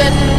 said